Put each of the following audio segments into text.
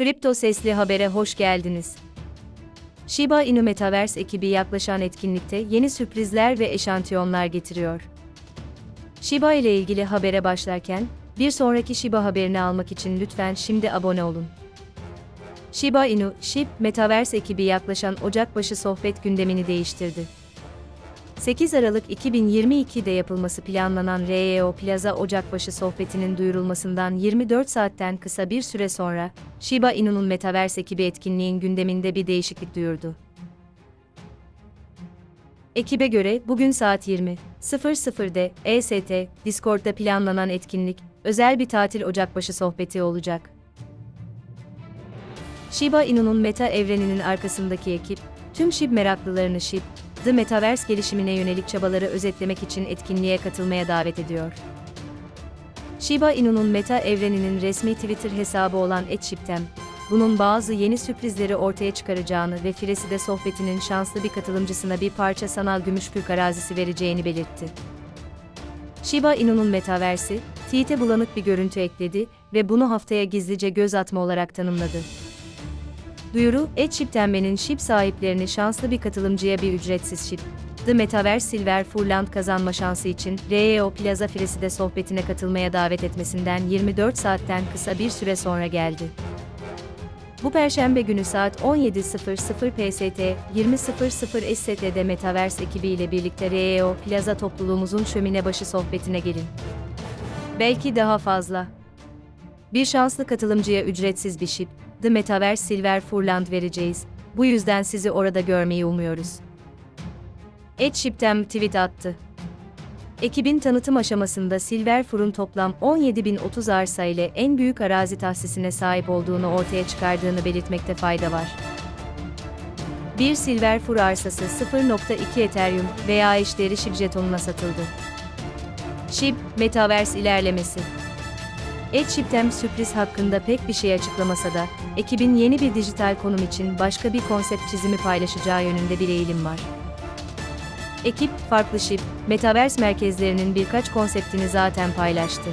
Kripto Sesli Haber'e hoş geldiniz. Shiba Inu Metaverse ekibi yaklaşan etkinlikte yeni sürprizler ve eşantiyonlar getiriyor. Shiba ile ilgili habere başlarken, bir sonraki Shiba haberini almak için lütfen şimdi abone olun. Shiba Inu, SHIB, Metaverse ekibi yaklaşan Ocakbaşı sohbet gündemini değiştirdi. 8 Aralık 2022'de yapılması planlanan REO Plaza Ocakbaşı sohbetinin duyurulmasından 24 saatten kısa bir süre sonra, Shiba Inu'nun Metaverse ekibi etkinliğin gündeminde bir değişiklik duyurdu. Ekibe göre bugün saat 20.00'de EST, Discord'da planlanan etkinlik, özel bir tatil Ocakbaşı sohbeti olacak. Shiba Inu'nun meta evreninin arkasındaki ekip, tüm SHIB meraklılarını SHIB, The Metaverse gelişimine yönelik çabaları özetlemek için etkinliğe katılmaya davet ediyor. Shiba Inu'nun meta evreninin resmi Twitter hesabı olan @shiptem, bunun bazı yeni sürprizleri ortaya çıkaracağını ve Firesi de sohbetinin şanslı bir katılımcısına bir parça sanal gümüşkürk arazisi vereceğini belirtti. Shiba Inu'nun metaversi, tweet'e bulanık bir görüntü ekledi ve bunu haftaya gizlice göz atma olarak tanımladı. Duyuru, EdShip Tembe'nin SHIP sahiplerini şanslı bir katılımcıya bir ücretsiz SHIP, The Metaverse Silver Furland kazanma şansı için REO Plaza Firesi'de sohbetine katılmaya davet etmesinden 24 saatten kısa bir süre sonra geldi. Bu perşembe günü saat 17.00 PST, 20.00 ST'de Metaverse ekibiyle birlikte REO Plaza topluluğumuzun şömine başı sohbetine gelin. Belki daha fazla. Bir şanslı katılımcıya ücretsiz bir şip, The Metaverse Silver Furland vereceğiz. Bu yüzden sizi orada görmeyi umuyoruz. Edship'ten tweet attı. Ekibin tanıtım aşamasında Silver Fur'un toplam 17.030 arsa ile en büyük arazi tahsisine sahip olduğunu ortaya çıkardığını belirtmekte fayda var. Bir Silver Fur arsası 0.2 Ethereum veya eşdeğeri SHIB jetonuna satıldı. SHIB, Metaverse ilerlemesi Edship'tem sürpriz hakkında pek bir şey açıklamasa da, ekibin yeni bir dijital konum için başka bir konsept çizimi paylaşacağı yönünde bir eğilim var. Ekip, farklı şip, Metaverse merkezlerinin birkaç konseptini zaten paylaştı.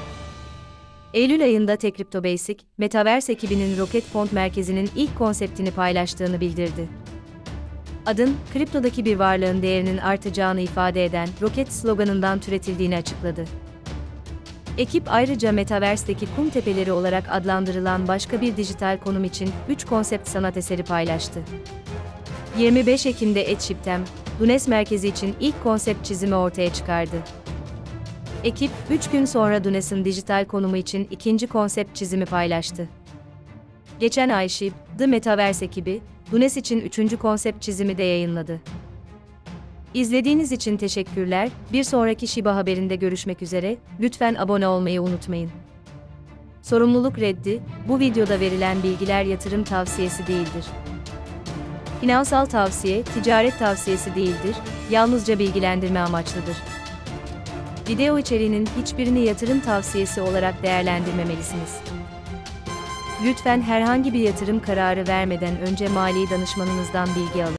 Eylül ayında Tekrypto Basic, Metaverse ekibinin Rocket Font merkezinin ilk konseptini paylaştığını bildirdi. Adın, kriptodaki bir varlığın değerinin artacağını ifade eden Rocket sloganından türetildiğini açıkladı. Ekip ayrıca Metaverse'deki kum tepeleri olarak adlandırılan başka bir dijital konum için 3 konsept sanat eseri paylaştı. 25 Ekim'de Edship'tem, Dunes merkezi için ilk konsept çizimi ortaya çıkardı. Ekip, 3 gün sonra Dunes'in dijital konumu için ikinci konsept çizimi paylaştı. Geçen ay SHIB, The Metaverse ekibi, Dunes için üçüncü konsept çizimi de yayınladı. İzlediğiniz için teşekkürler. Bir sonraki Shiba haberinde görüşmek üzere. Lütfen abone olmayı unutmayın. Sorumluluk reddi, bu videoda verilen bilgiler yatırım tavsiyesi değildir. Finansal tavsiye, ticaret tavsiyesi değildir, yalnızca bilgilendirme amaçlıdır. Video içeriğinin hiçbirini yatırım tavsiyesi olarak değerlendirmemelisiniz. Lütfen herhangi bir yatırım kararı vermeden önce mali danışmanınızdan bilgi alın.